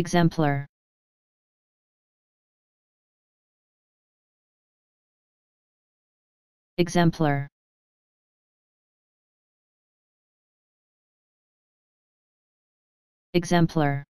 exemplar. Exemplar. Exemplar.